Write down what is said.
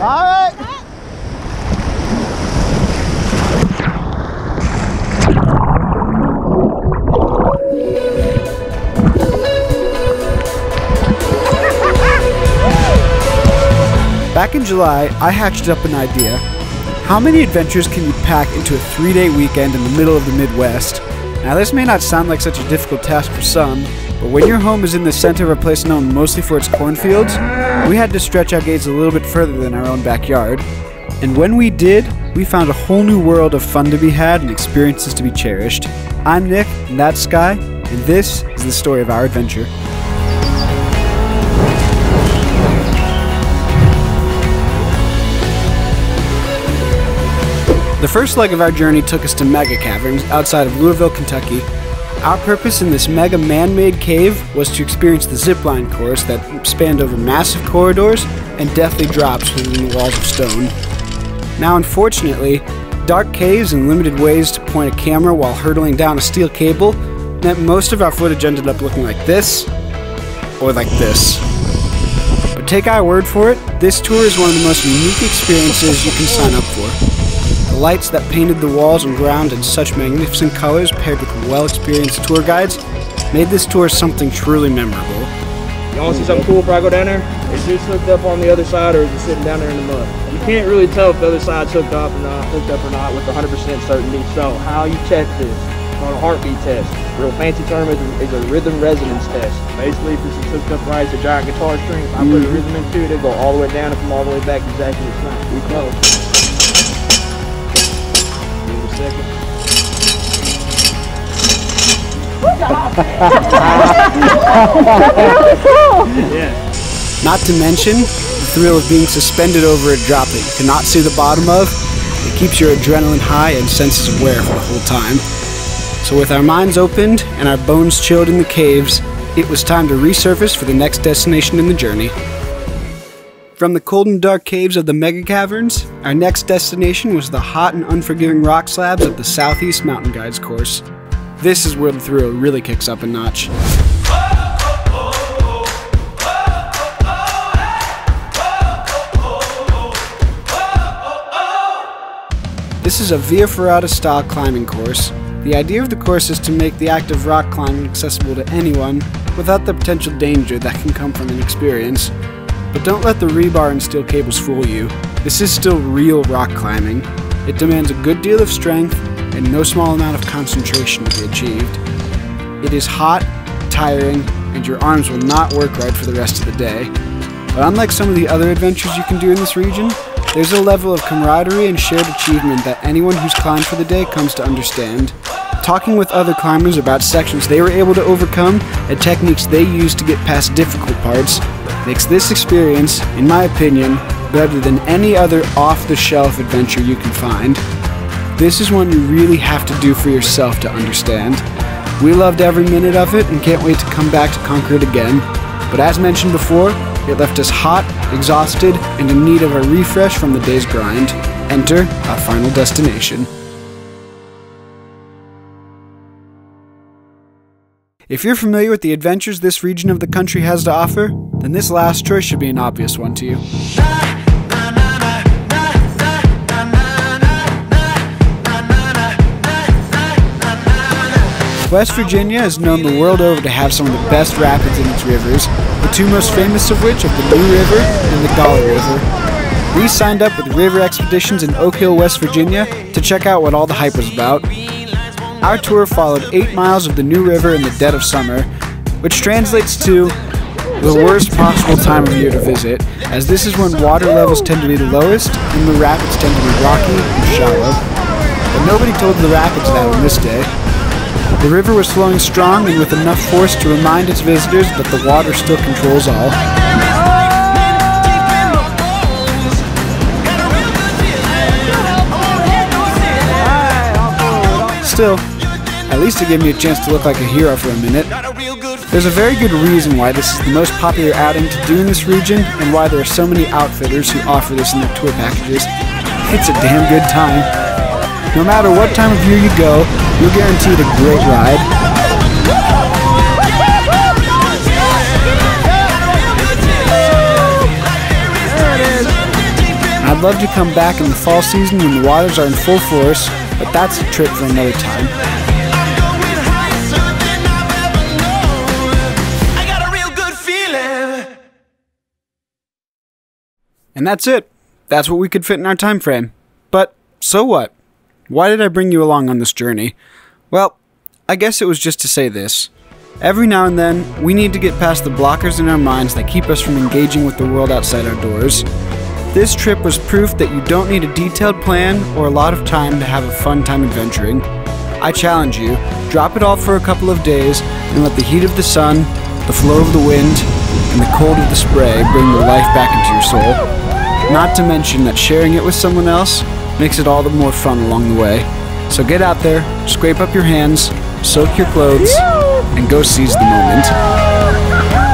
All right. Back in July, I hatched up an idea. How many adventures can you pack into a three day weekend in the middle of the Midwest? Now, this may not sound like such a difficult task for some, but when your home is in the center of a place known mostly for its cornfields, we had to stretch our gaze a little bit further than our own backyard. And when we did, we found a whole new world of fun to be had and experiences to be cherished. I'm Nick, and that's Sky, and this is the story of our adventure. The first leg of our journey took us to Mega Caverns outside of Louisville, Kentucky. Our purpose in this mega man made cave was to experience the zipline course that spanned over massive corridors and deathly drops within the walls of stone. Now, unfortunately, dark caves and limited ways to point a camera while hurtling down a steel cable meant most of our footage ended up looking like this or like this. But take our word for it, this tour is one of the most unique experiences you can sign up for. The lights that painted the walls and ground in such magnificent colors, paired with well experienced tour guides, made this tour something truly memorable. You want to see something cool before I go down there? Is this hooked up on the other side or is it sitting down there in the mud? You can't really tell if the other side's hooked up or not, hooked up or not with 100% certainty. So how you check this? on a heartbeat test. Real fancy term is a, is a rhythm resonance test. Basically, if this is hooked up right, it's a giant guitar string. If I put a rhythm into it, it'll go all the way down and come all the way back exactly the same. We close. Not to mention the thrill of being suspended over a drop that you cannot see the bottom of. It keeps your adrenaline high and senses aware for the whole time. So, with our minds opened and our bones chilled in the caves, it was time to resurface for the next destination in the journey. From the cold and dark caves of the mega caverns, our next destination was the hot and unforgiving rock slabs of the Southeast Mountain Guides course. This is where the thrill really kicks up a notch. This is a Via Ferrata style climbing course. The idea of the course is to make the act of rock climbing accessible to anyone without the potential danger that can come from an experience. But don't let the rebar and steel cables fool you. This is still real rock climbing. It demands a good deal of strength and no small amount of concentration to be achieved. It is hot, tiring, and your arms will not work right for the rest of the day. But unlike some of the other adventures you can do in this region, there's a level of camaraderie and shared achievement that anyone who's climbed for the day comes to understand. Talking with other climbers about sections they were able to overcome and techniques they used to get past difficult parts makes this experience, in my opinion, better than any other off the shelf adventure you can find. This is one you really have to do for yourself to understand. We loved every minute of it and can't wait to come back to conquer it again. But as mentioned before, it left us hot, exhausted, and in need of a refresh from the day's grind. Enter our final destination. If you're familiar with the adventures this region of the country has to offer, then this last choice should be an obvious one to you. West Virginia is known the world over to have some of the best rapids in its rivers, the two most famous of which are the New River and the Gauley River. We signed up with River Expeditions in Oak Hill, West Virginia to check out what all the hype was about. Our tour followed 8 miles of the New River in the dead of summer, which translates to the worst possible time of year to visit, as this is when water levels tend to be the lowest and the rapids tend to be rocky and shallow. But nobody told the rapids that on this day. The river was flowing strong and with enough force to remind its visitors that the water still controls all. Still, at least it gave me a chance to look like a hero for a minute. There's a very good reason why this is the most popular outing to do in this region and why there are so many outfitters who offer this in their tour packages. It's a damn good time. No matter what time of year you go, you're guaranteed a great ride. I'd love to come back in the fall season when the waters are in full force, but that's a trip for another time. And that's it. That's what we could fit in our time frame. But so what? Why did I bring you along on this journey? Well, I guess it was just to say this. Every now and then, we need to get past the blockers in our minds that keep us from engaging with the world outside our doors. This trip was proof that you don't need a detailed plan or a lot of time to have a fun time adventuring. I challenge you, drop it all for a couple of days and let the heat of the sun, the flow of the wind, and the cold of the spray bring the life back into your soul. Not to mention that sharing it with someone else makes it all the more fun along the way. So get out there, scrape up your hands, soak your clothes, and go seize the moment.